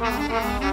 Thank you.